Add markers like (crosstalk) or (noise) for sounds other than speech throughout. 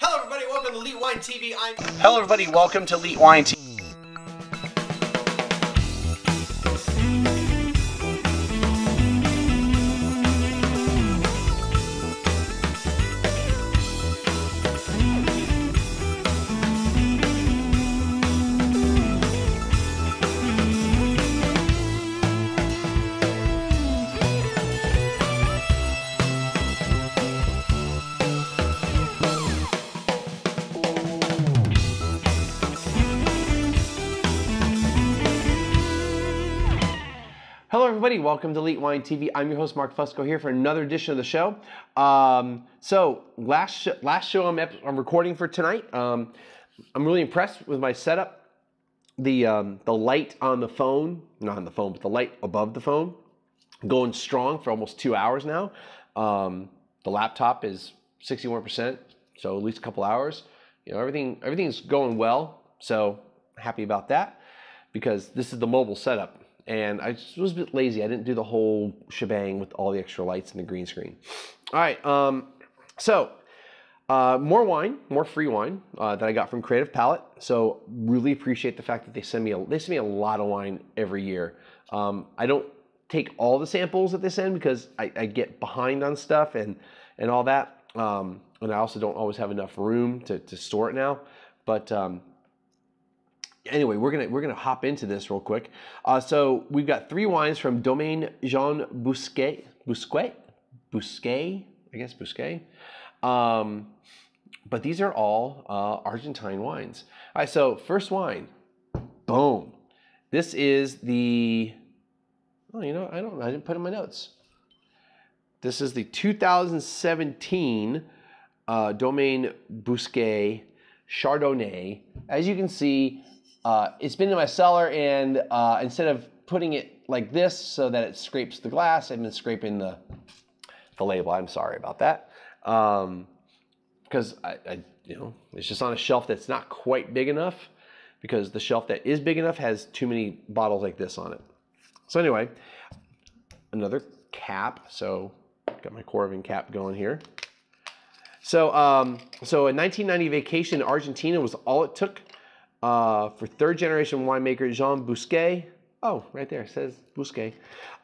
Hello, everybody. Welcome to Elite Wine TV. I'm. Hello, everybody. Welcome to Elite Wine TV. Hello, everybody. Welcome to Elite Wine TV. I'm your host, Mark Fusco, here for another edition of the show. Um, so, last sh- last show I'm, I'm recording for tonight. Um, I'm really impressed with my setup. The um, the light on the phone, not on the phone, but the light above the phone, going strong for almost two hours now. Um, the laptop is 61%, so at least a couple hours. You know, everything everything's going well. So happy about that because this is the mobile setup. And I just was a bit lazy. I didn't do the whole shebang with all the extra lights and the green screen. All right. Um, so uh, more wine, more free wine uh, that I got from Creative Palate. So really appreciate the fact that they send me a, they send me a lot of wine every year. Um, I don't take all the samples that they send because I, I get behind on stuff and and all that. Um, and I also don't always have enough room to, to store it now. But um, anyway, we're gonna we're gonna hop into this real quick. Uh, so we've got three wines from Domaine Jean Bousquet, Bousquet, Bousquet, I guess Bousquet. Um, but these are all uh, Argentine wines. All right, so first wine, boom. This is the. Oh, you know, I don't. I didn't put in my notes. This is the 2017 uh, Domaine Bousquet Chardonnay. As you can see, uh, it's been in my cellar, and uh, instead of putting it like this so that it scrapes the glass, I've been scraping the the label. I'm sorry about that, because I, I, you know, it's just on a shelf that's not quite big enough. Because the shelf that is big enough has too many bottles like this on it. So anyway, another cap. So got my Coravin cap going here. So, um, so a 1990 vacation in Argentina was all it took uh, for third generation winemaker Jean Bousquet. Oh, right there it says Bousquet.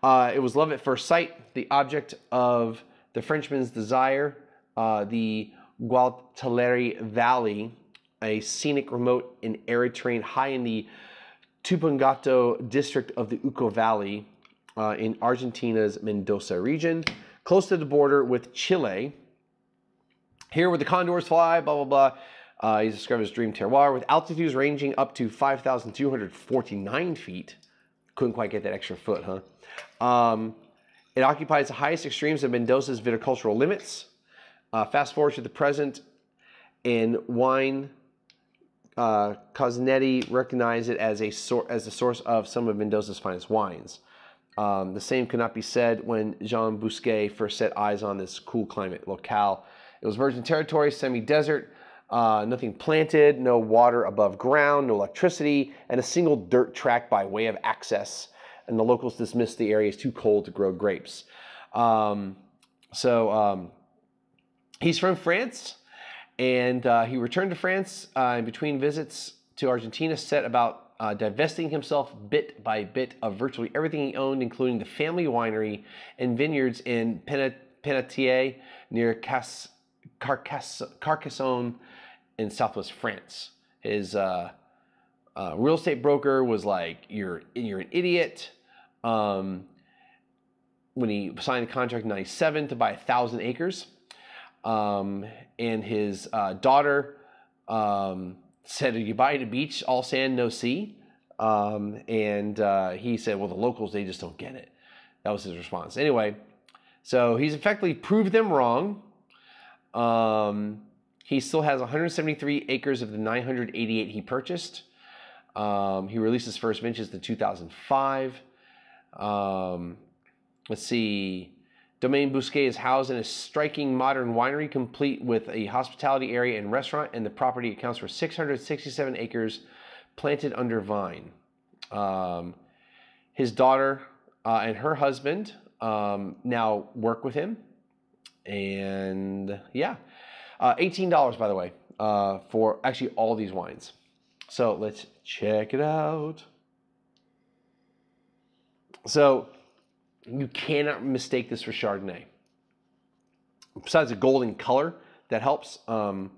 Uh, it was love at first sight, the object of the Frenchman's desire, uh, the Gualtallary Valley, a scenic, remote, and arid terrain high in the Tupungato district of the Uco Valley uh, in Argentina's Mendoza region, close to the border with Chile. Here where the condors fly, blah, blah, blah. Uh, he's described his dream terroir with altitudes ranging up to 5,249 feet. Couldn't quite get that extra foot, huh? Um, it occupies the highest extremes of Mendoza's viticultural limits. Uh, fast forward to the present, and wine uh, Cosnetti recognized it as a as the source of some of Mendoza's finest wines. Um, the same could not be said when Jean Bousquet first set eyes on this cool climate locale. It was virgin territory, semi-desert, uh, nothing planted, no water above ground, no electricity, and a single dirt track by way of access. And the locals dismissed the area as too cold to grow grapes. Um, so um, he's from France, and uh, he returned to France uh, in between visits to Argentina, set about uh, divesting himself bit by bit of virtually everything he owned, including the family winery and vineyards in Pennautier near Cas- Carcass- Carcassonne in southwest France. His uh, uh, real estate broker was like, "You're you're an idiot." Um, when he signed the contract in '97 to buy a thousand acres, um, and his uh, daughter um, said, "You buy at a beach, all sand, no sea." Um, and uh, he said, "Well, the locals they just don't get it." That was his response. Anyway, so he's effectively proved them wrong. Um, he still has 173 acres of the 988 he purchased. Um, he released his first vintage in 2005. Um, let's see. Domaine Bousquet is housed in a striking modern winery, complete with a hospitality area and restaurant, and the property accounts for 667 acres planted under vine. Um, his daughter uh, and her husband um, now work with him, And yeah, uh, $18, by the way, uh, for actually all these wines. So let's check it out. So you cannot mistake this for Chardonnay. Besides the golden color that helps, um,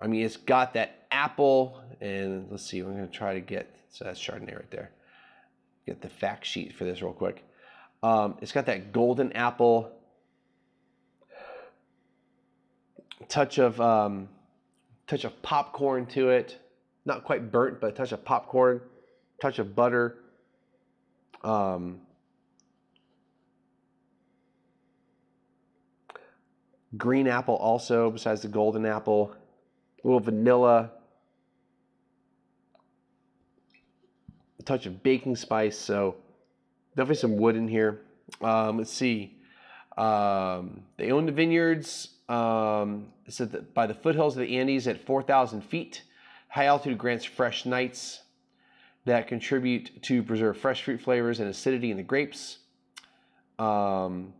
I mean, it's got that apple, and let's see, we're to try to get, so that's Chardonnay right there. Get the fact sheet for this real quick. Um, it's got that golden apple, touch of um, touch of popcorn to it. Not quite burnt, but a touch of popcorn, touch of butter. Um, green apple also, besides the golden apple. A little vanilla. A touch of baking spice. So definitely some wood in here. Um, let's see. Um, they own the vineyards. Um, said by the foothills of the Andes at 4,000 feet. High altitude grants fresh nights that contribute to preserve fresh fruit flavors and acidity in the grapes. Um,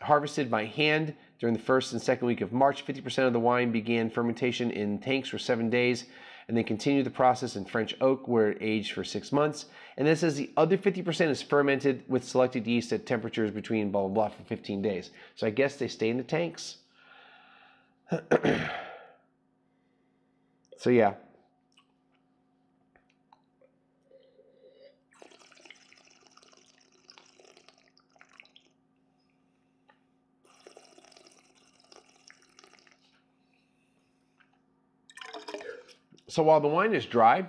harvested by hand during the first and second week of March, 50% of the wine began fermentation in tanks for seven days and then continue the process in French oak where it aged for six months. And then says the other 50% is fermented with selected yeast at temperatures between blah, blah, blah for 15 days. So I guess they stay in the tanks. (clears throat) so yeah. So while the wine is dry,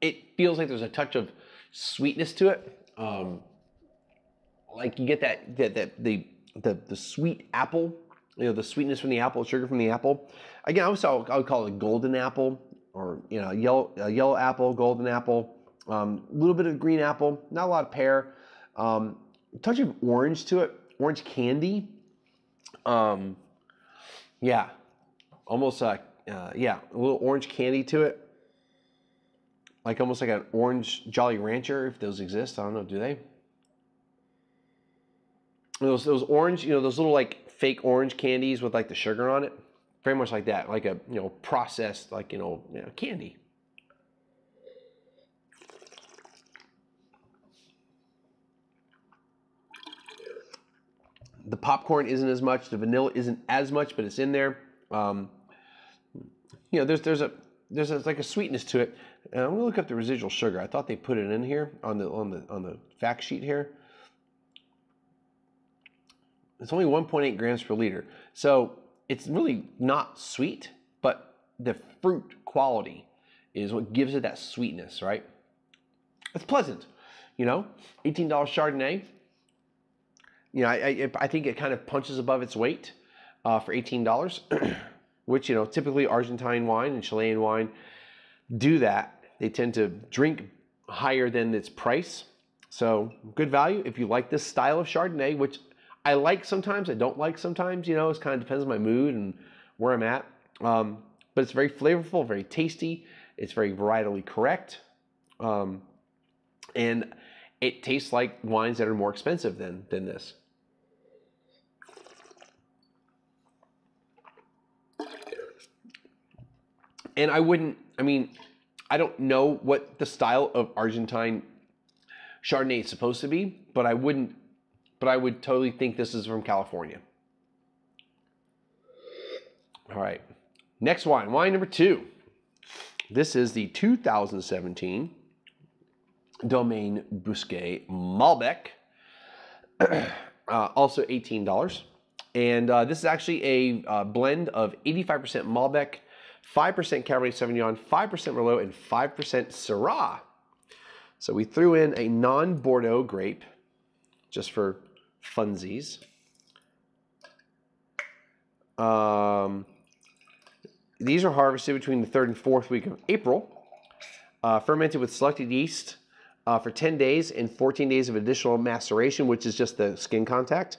it feels like there's a touch of sweetness to it. Um, like you get that, that, that the, the, the sweet apple you know, the sweetness from the apple, sugar from the apple. Again, I would, I would call it a golden apple or, you know, yellow, yellow apple, golden apple, a um, little bit of green apple, not a lot of pear, um, touch of orange to it, orange candy. Um, yeah, almost, uh, uh, yeah, a little orange candy to it. Like almost like an orange Jolly Rancher, if those exist. I don't know, do they? Those, those orange, you know, those little like fake orange candies with like the sugar on it. Very much like that, like a you know processed like you know, you know candy. The popcorn isn't as much. The vanilla isn't as much, but it's in there. Um, you know, there's there's a there's a, like a sweetness to it. And I'm gonna look up the residual sugar. I thought they put it in here on the on the on the fact sheet here. It's only 1.8 grams per liter. So it's really not sweet, but the fruit quality is what gives it that sweetness, right? It's pleasant, you know. $18 Chardonnay. You know, I, I, I think it kind of punches above its weight uh, for $18, (clears throat) which, you know, typically Argentine wine and Chilean wine do that. They tend to drink higher than its price. So good value if you like this style of Chardonnay, which I like sometimes, I don't like sometimes, you know, it kind of depends on my mood and where I'm at. Um, but it's very flavorful, very tasty. It's very varietally correct. Um, and it tastes like wines that are more expensive than, than this. And I wouldn't, I mean, I don't know what the style of Argentine Chardonnay is supposed to be, but I wouldn't but I would totally think this is from California. All right, next wine, wine number two. This is the 2017 Domaine Bousquet Malbec, (clears throat) uh, also $18. And uh, this is actually a uh, blend of 85% Malbec, 5% Cabernet Sauvignon, 5% Merlot, and 5% Syrah. So we threw in a non-Bordeaux grape just for funsies. Um, these are harvested between the third and fourth week of April, uh, fermented with selected yeast uh, for 10 days and 14 days of additional maceration, which is just the skin contact.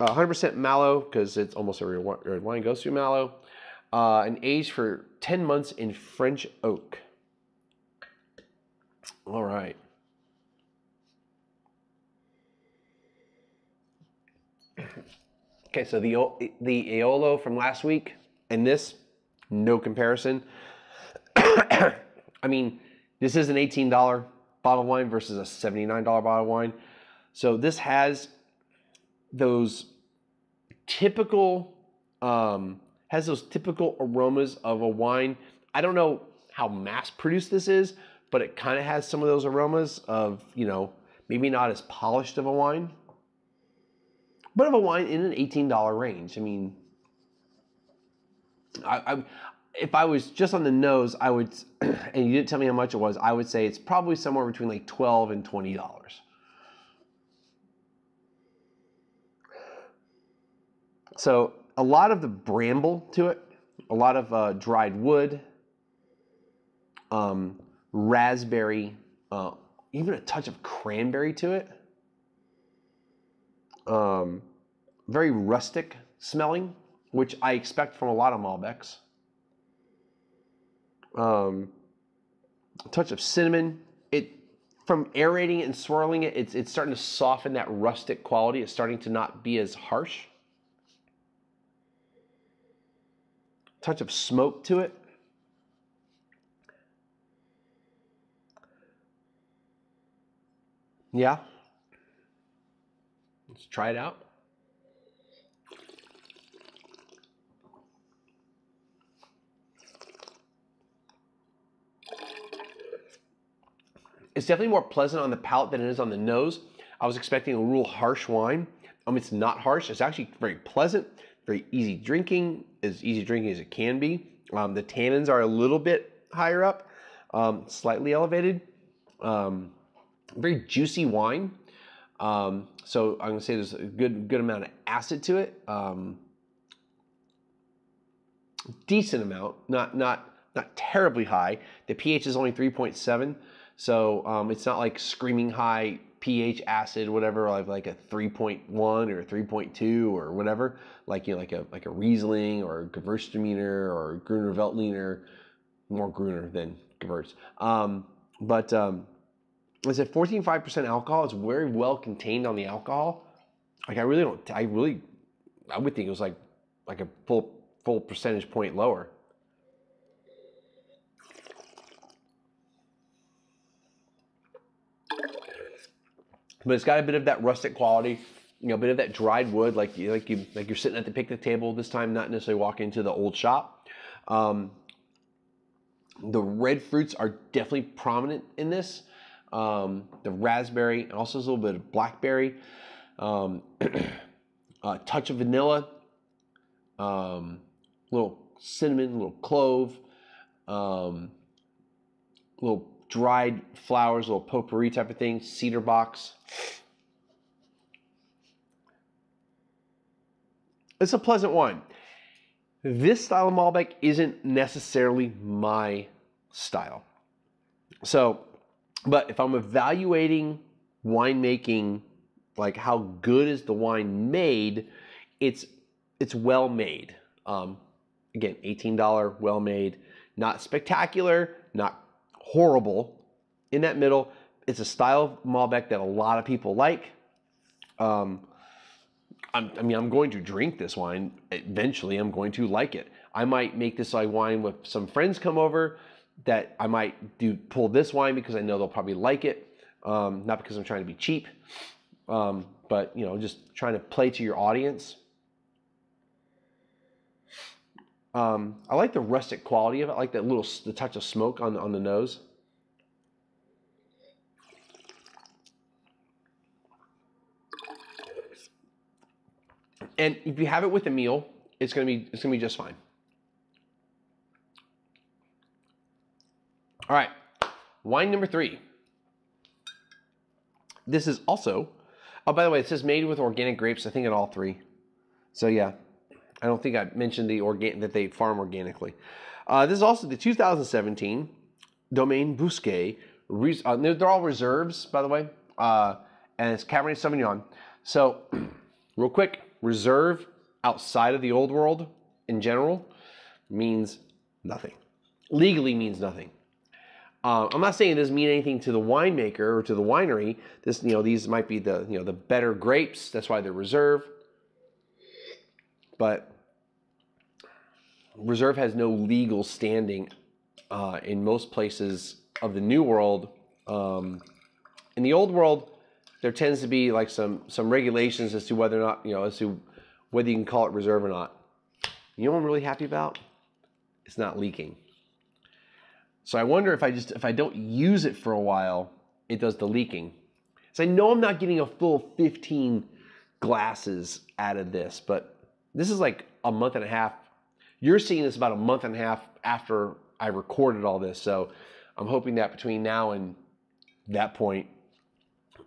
100% uh, malo, because it's almost every red wine goes through malo, uh, and aged for 10 months in French oak. All right. Okay, so the the Aolo from last week and this, no comparison. (coughs) I mean, this is an $18 bottle of wine versus a $79 bottle of wine. So this has those typical um, has those typical aromas of a wine. I don't know how mass produced this is, but it kind of has some of those aromas of, you know, maybe not as polished of a wine, but of a wine in an $18 range. I mean, I, I, if I was just on the nose, I would, (clears throat) and you didn't tell me how much it was, I would say it's probably somewhere between like 12 and $20. So a lot of the bramble to it, a lot of uh, dried wood, um, raspberry, uh, even a touch of cranberry to it. Um, very rustic smelling, which I expect from a lot of Malbecs. Um, a touch of cinnamon. It from aerating it and swirling it, it's it's starting to soften that rustic quality. It's starting to not be as harsh. Touch of smoke to it. Yeah. Let's try it out. It's definitely more pleasant on the palate than it is on the nose. I was expecting a real harsh wine. Um, it's not harsh. It's actually very pleasant, very easy drinking, as easy drinking as it can be. Um, the tannins are a little bit higher up, um, slightly elevated. Um, very juicy wine. Um, so I'm gonna say there's a good good amount of acid to it. Um, decent amount, not not not terribly high. The pH is only 3.7, so um, it's not like screaming high pH acid, whatever, like like a 3.1 or 3.2 or whatever, like you know, like a like a Riesling or Gewürztraminer or Gruner Veltliner, more Gruner than Gewürz. Um, but um, is it 14.5% alcohol? It's very well contained on the alcohol. Like I really don't, I really, I would think it was like, like a full, full percentage point lower. But it's got a bit of that rustic quality, you know, a bit of that dried wood, like you, like you, like you're sitting at the picnic table this time, not necessarily walking into the old shop. Um, the red fruits are definitely prominent in this. Um, the raspberry, and also a little bit of blackberry, um, a (clears throat) touch of vanilla, um, little cinnamon, little clove, um, little dried flowers, little potpourri type of thing, cedar box. It's a pleasant wine. This style of Malbec isn't necessarily my style. So but if I'm evaluating winemaking, like how good is the wine made, it's it's well made. Um, again, $18, well made, not spectacular, not horrible. In that middle, it's a style of Malbec that a lot of people like. Um, i mean, I'm going to drink this wine. Eventually, I'm going to like it. I might make this like wine with some friends come over that I might do pull this wine because I know they'll probably like it, um, not because I'm trying to be cheap, um, but you know, just trying to play to your audience. Um, I like the rustic quality of it. I like that little the touch of smoke on on the nose. And if you have it with a meal, it's gonna be it's gonna be just fine. All right, wine number three. This is also, oh, by the way, it says made with organic grapes, I think in all three. So yeah, I don't think I mentioned the organ that they farm organically. Uh, this is also the 2017 Domaine Bousquet. Uh, they're, all reserves, by the way, uh, and it's Cabernet Sauvignon. So, (clears throat) real quick, reserve outside of the old world in general means nothing. Legally means nothing. Uh, I'm not saying it doesn't mean anything to the winemaker or to the winery. This, you know, these might be the, you know, the better grapes. That's why they're reserve. but reserve has no legal standing uh, in most places of the new world. Um, in the old world, there tends to be like some some regulations as to whether or not you know as to whether you can call it reserve or not. You know what I'm really happy about? It's not leaking. So I wonder if I just if I don't use it for a while, it does the leaking. So I know I'm not getting a full 15 glasses out of this, but this is like a month and a half. You're seeing this about a month and a half after I recorded all this. So I'm hoping that between now and that point,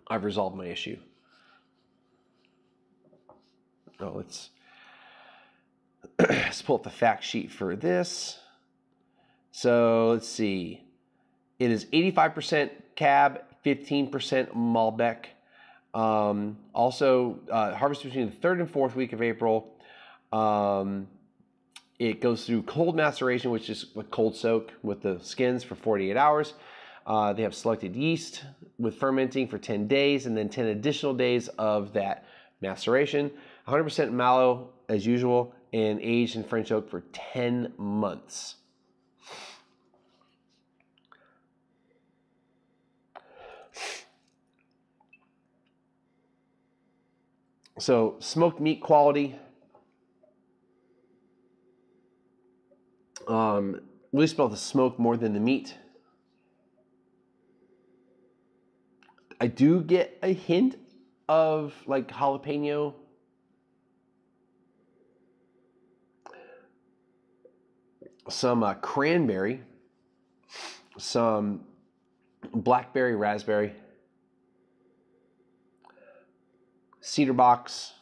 I've resolved my issue. Oh, let's, (clears throat) let's pull up the fact sheet for this. So let's see. It is 85% cab, 15% Malbec. Um, also, uh, harvest between the third and fourth week of April. Um, it goes through cold maceration, which is a cold soak with the skins for 48 hours. Uh, they have selected yeast with fermenting for 10 days and then 10 additional days of that maceration. 100% malo as usual and aged in French oak for 10 months. So smoked meat quality. Um, really smell the smoke more than the meat. I do get a hint of like jalapeno. Some uh, cranberry, some blackberry, raspberry. cedar box.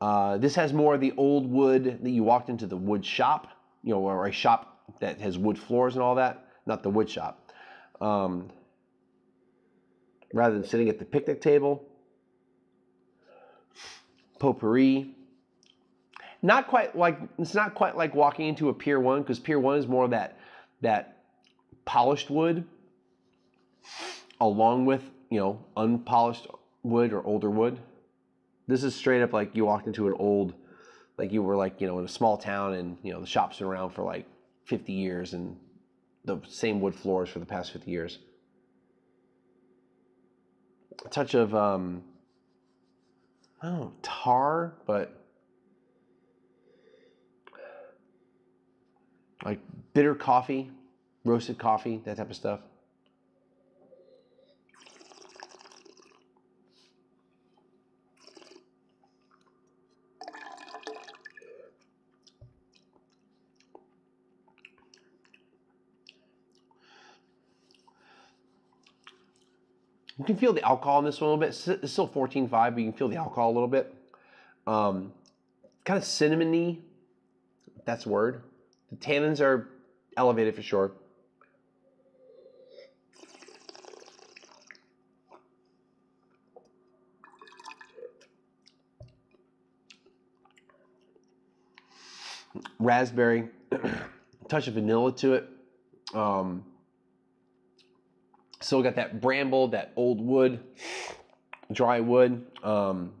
Uh, this has more of the old wood that you walked into the wood shop, you know, or a shop that has wood floors and all that, not the wood shop. Um, rather than sitting at the picnic table. Potpourri. Not quite like it's not quite like walking into a Pier One because Pier One is more of that that polished wood, along with you know unpolished wood or older wood. This is straight up like you walked into an old, like you were like, you know, in a small town and, you know, the shop's been around for like 50 years and the same wood floors for the past 50 years. A touch of, um, I don't know, tar, but like bitter coffee, roasted coffee, that type of stuff. You can feel the alcohol in this one a little bit. It's still 14.5, but you can feel the alcohol a little bit. Um, kind of cinnamony, that's a word. The tannins are elevated for sure. Raspberry, (clears throat) touch of vanilla to it. Um, Still got that bramble, that old wood, dry wood. Um,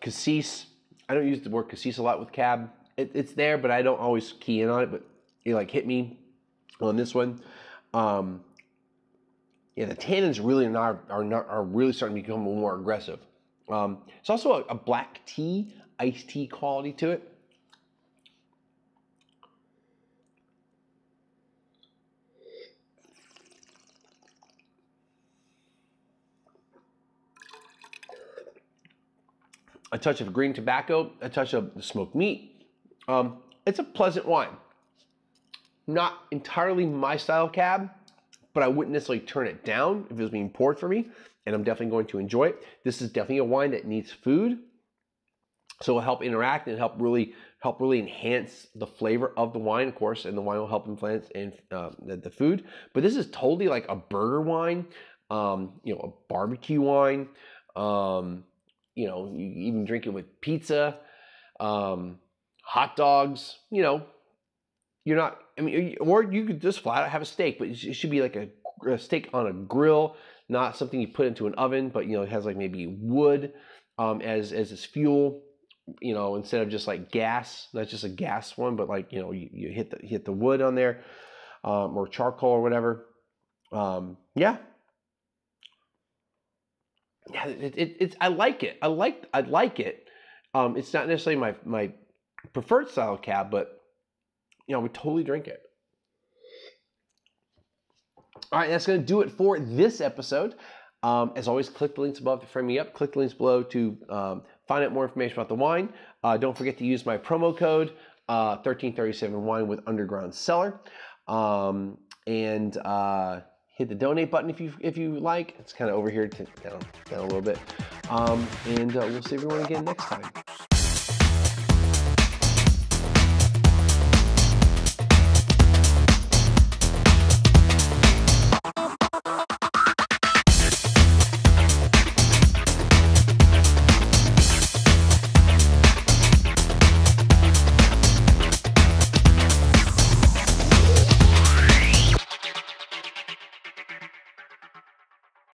cassis. I don't use the word cassis a lot with cab. It, it's there, but I don't always key in on it. But it like hit me on this one. Um, yeah, the tannins really are not, are not, are really starting to become more aggressive. Um, it's also a, a black tea, iced tea quality to it. a touch of green tobacco, a touch of smoked meat. Um, it's a pleasant wine. Not entirely my style cab, but I wouldn't necessarily turn it down if it was being poured for me, and I'm definitely going to enjoy it. This is definitely a wine that needs food, so it'll help interact and help really help really enhance the flavor of the wine, of course, and the wine will help influence in, uh, the, the, food. But this is totally like a burger wine, um, you know, a barbecue wine. Um, you know, you even drink it with pizza, um, hot dogs. You know, you're not. I mean, or you could just flat out have a steak, but it should be like a, a steak on a grill, not something you put into an oven, but you know it has like maybe wood um, as as its fuel. You know, instead of just like gas, not just a gas one, but like you know you, you hit the hit the wood on there um, or charcoal or whatever. Um, yeah, yeah, it, it, it's I like it. I like I like it. Um, it's not necessarily my my preferred style cab, but you know, we totally drink it. All right, that's going to do it for this episode. Um, as always, click the links above to frame me up. Click the links below to um, find out more information about the wine. Uh, don't forget to use my promo code uh, 1337wine with Underground Cellar. Um, and uh, hit the donate button if you if you like. It's kind of over here to down, down a little bit. Um, and uh, we'll see everyone again next time.